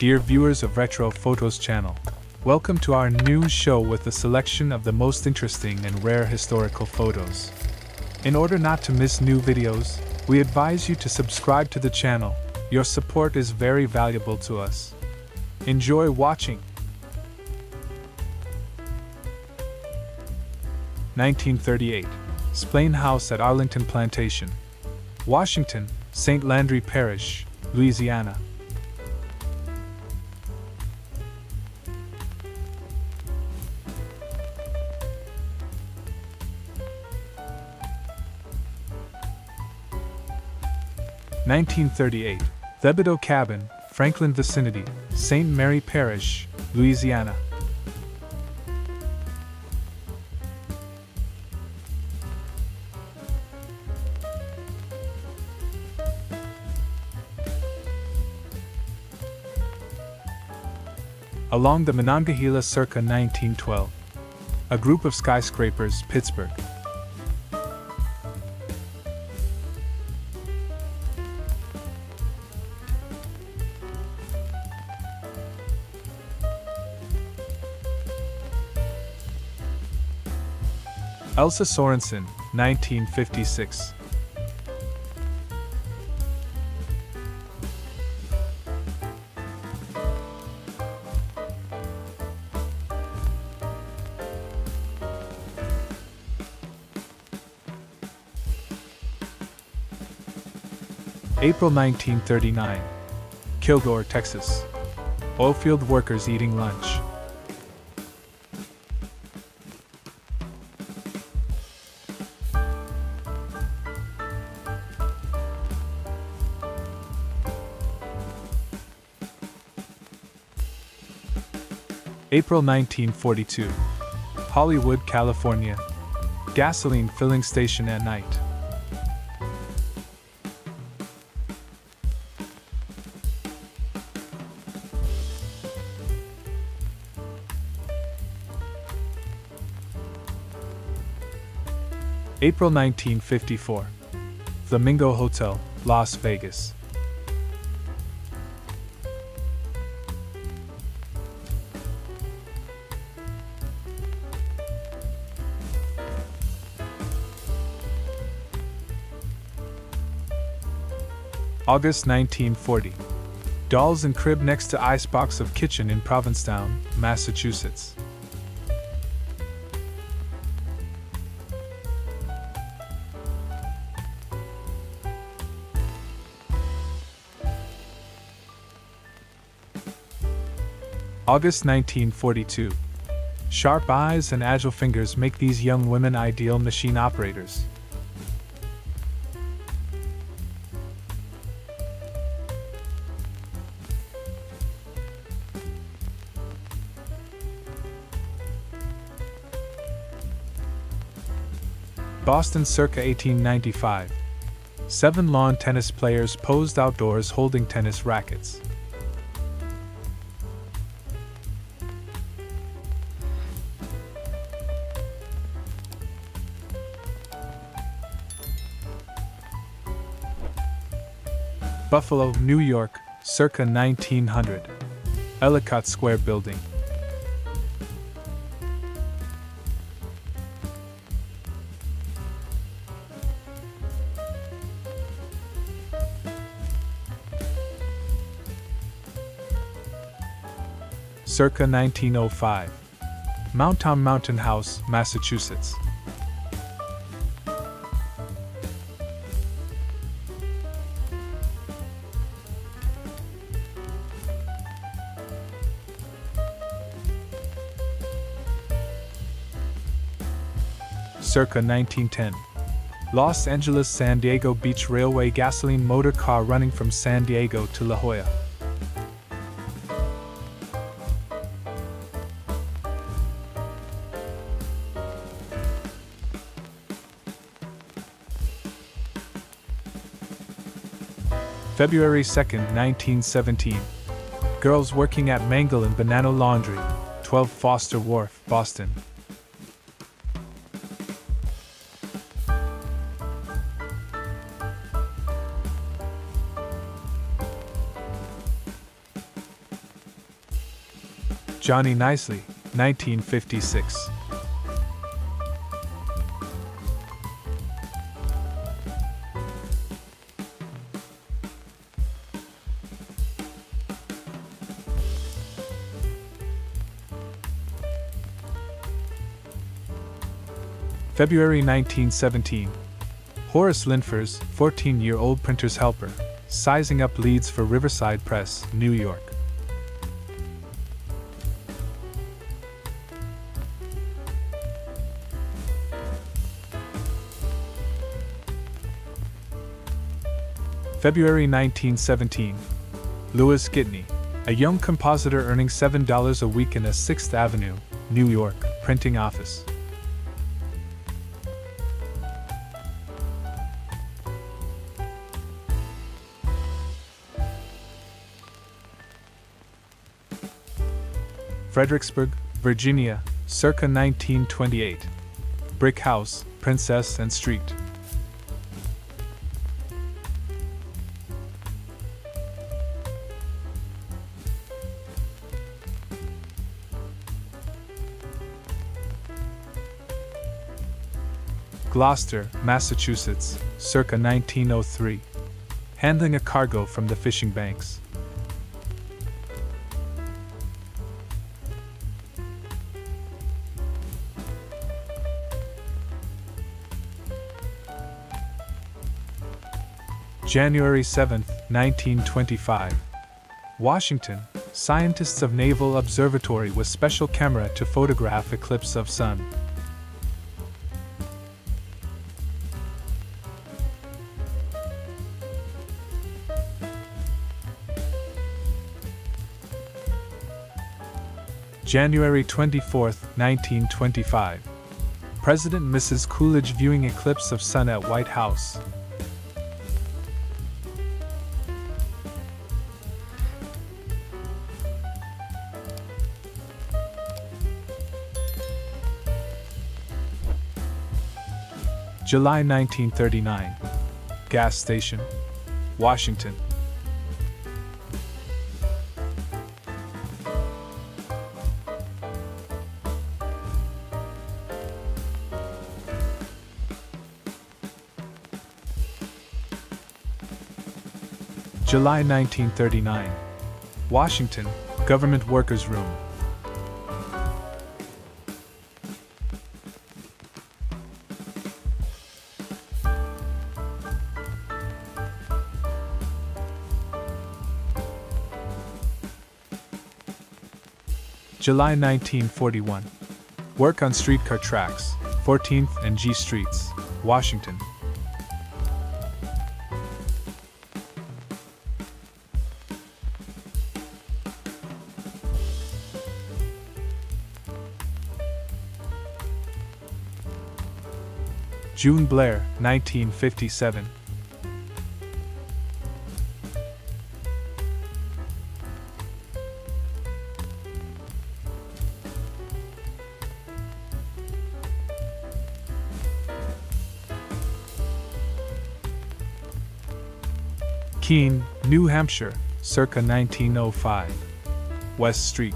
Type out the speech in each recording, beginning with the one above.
Dear viewers of Retro Photos channel, welcome to our new show with a selection of the most interesting and rare historical photos. In order not to miss new videos, we advise you to subscribe to the channel. Your support is very valuable to us. Enjoy watching. 1938 Splain House at Arlington Plantation, Washington, St. Landry Parish, Louisiana. Nineteen thirty-eight, Thibodaux Cabin, Franklin vicinity, St. Mary Parish, Louisiana. along the Monongahela circa 1912. A group of skyscrapers, Pittsburgh. Elsa Sorensen, 1956. April 1939. Kilgore, Texas. Oilfield workers eating lunch. April 1942. Hollywood, California. Gasoline filling station at night. April 1954. Flamingo Hotel, Las Vegas. August 1940. Dolls and crib next to icebox of kitchen in Provincetown, Massachusetts. August 1942. Sharp eyes and agile fingers make these young women ideal machine operators. Boston circa 1895. Seven lawn tennis players posed outdoors holding tennis rackets. Buffalo, New York, circa 1900. Ellicott Square Building. Circa 1905. Mount Tom Mountain House, Massachusetts. circa 1910. Los Angeles San Diego Beach Railway gasoline motor car running from San Diego to La Jolla. February 2, 1917. Girls working at Mangle and Banana Laundry, 12 Foster Wharf, Boston. Johnny Nicely, 1956. February 1917. Horace Linfers, 14 year old printer's helper, sizing up leads for Riverside Press, New York. February 1917. Louis Gitney, a young compositor earning $7 a week in a 6th Avenue, New York, printing office. Fredericksburg, Virginia, circa 1928. Brick House, Princess Anne Street. Gloucester, Massachusetts, circa 1903. Handling a cargo from the fishing banks. January 7, 1925. Washington, scientists of Naval Observatory with special camera to photograph eclipse of sun. January 24, 1925. President Mrs. Coolidge viewing eclipse of sun at White House. July 1939. Gas station, Washington. July 1939. Washington, Government Workers' Room. July 1941. Work on streetcar tracks, 14th and G Streets, Washington. June Blair, 1957. Keene, New Hampshire, circa 1905. West Street.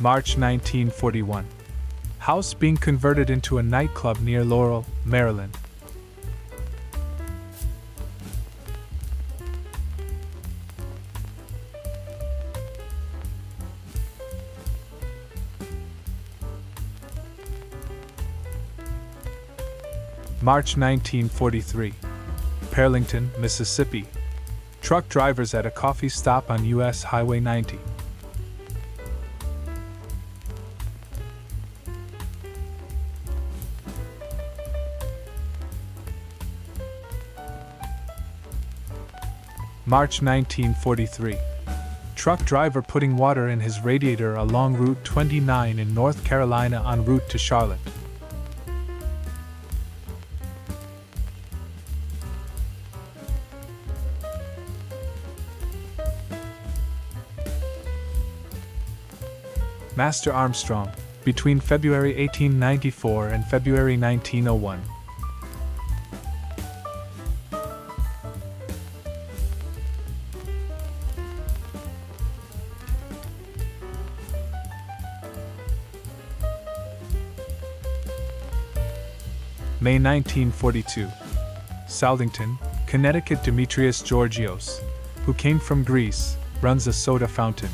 March 1941. House being converted into a nightclub near Laurel, Maryland. March 1943. Pearlington, Mississippi. Truck drivers at a coffee stop on U.S. Highway 90. March 1943. Truck driver putting water in his radiator along Route 29 in North Carolina en route to Charlotte. Master Armstrong, between February 1894 and February 1901. May 1942. Southington, Connecticut Demetrius Georgios, who came from Greece, runs a soda fountain.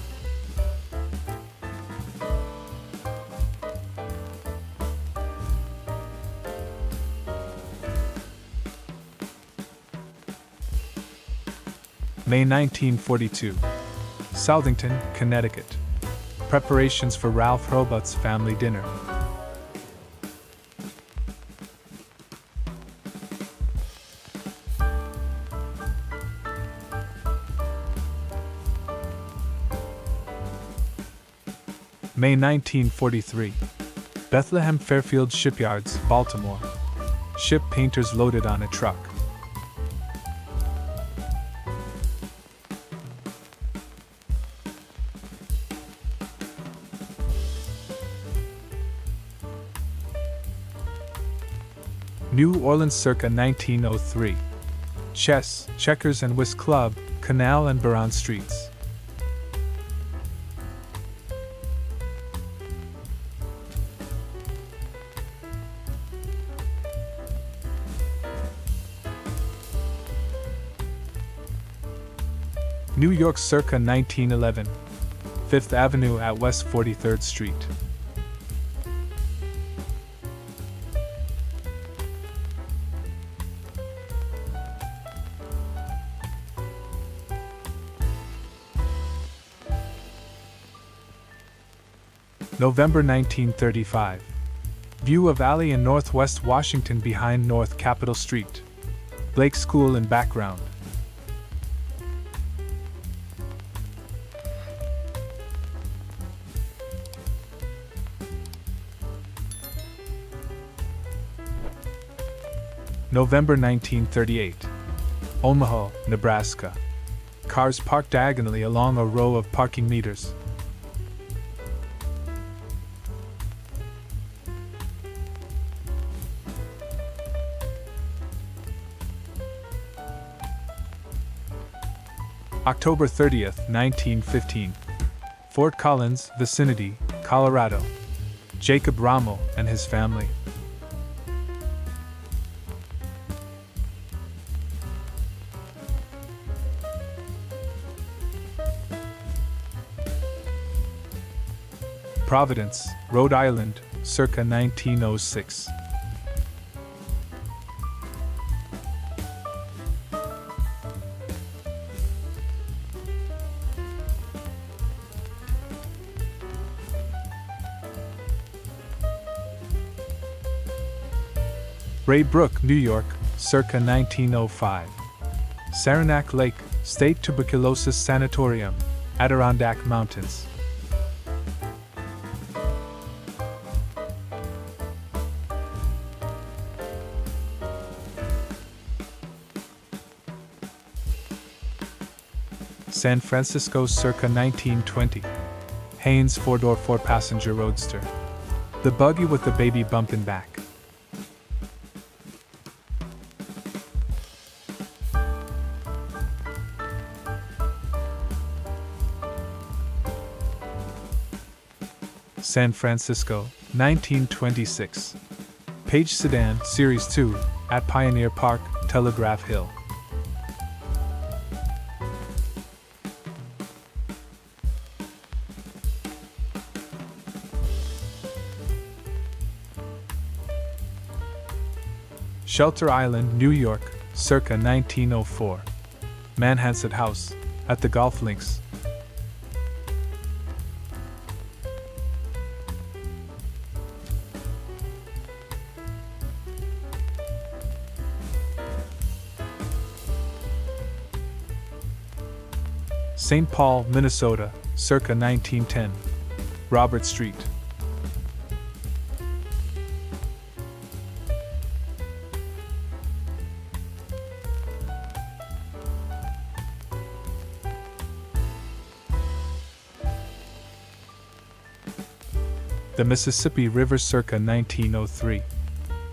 May 1942. Southington, Connecticut. Preparations for Ralph Hurlbut's family dinner. May 1943. Bethlehem Fairfield Shipyards, Baltimore. Ship painters loaded on a truck. New Orleans circa 1903. Chess, Checkers and Whist Club, Canal and Baronne Streets. New York circa 1911. Fifth Avenue at West 43rd Street. November 1935. View of alley in northwest Washington behind North Capitol Street. Blake School in background. November 1938. Omaha, Nebraska. Cars parked diagonally along a row of parking meters. October 30th, 1915. Fort Collins, vicinity, Colorado. Jacob Rommel and his family. Providence, Rhode Island, circa 1906. Ray Brook, New York, circa 1905. Saranac Lake, State Tuberculosis Sanatorium, Adirondack Mountains. San Francisco circa 1920. Haynes four door four passenger roadster. The buggy with the baby bump in back. San Francisco, 1926. Paige Sedan, Series 2, at Pioneer Park, Telegraph Hill. Shelter Island, New York, circa 1904. Manhanset House, at the golf links. St. Paul, Minnesota, circa 1910. Robert Street. The Mississippi River circa 1903.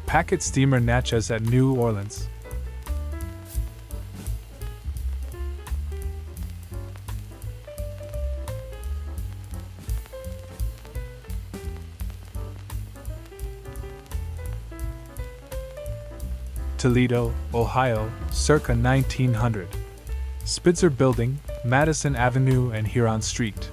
Packet steamer Natchez at New Orleans. Toledo, Ohio, circa 1900. Spitzer Building, Madison Avenue and Huron Street.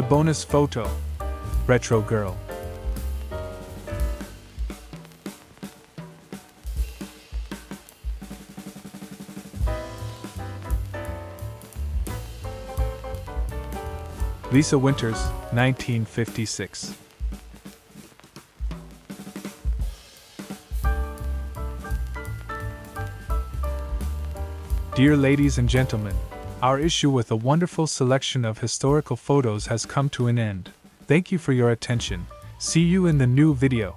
The bonus photo Retro Girl. Lisa Winters, 1956. Dear ladies and gentlemen, our issue with a wonderful selection of historical photos has come to an end. Thank you for your attention. See you in the new video.